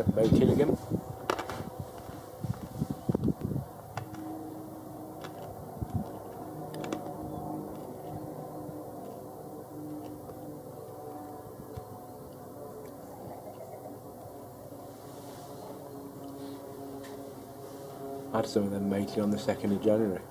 Yep, Mo Killigan. Had some of them mating on the 2nd of January.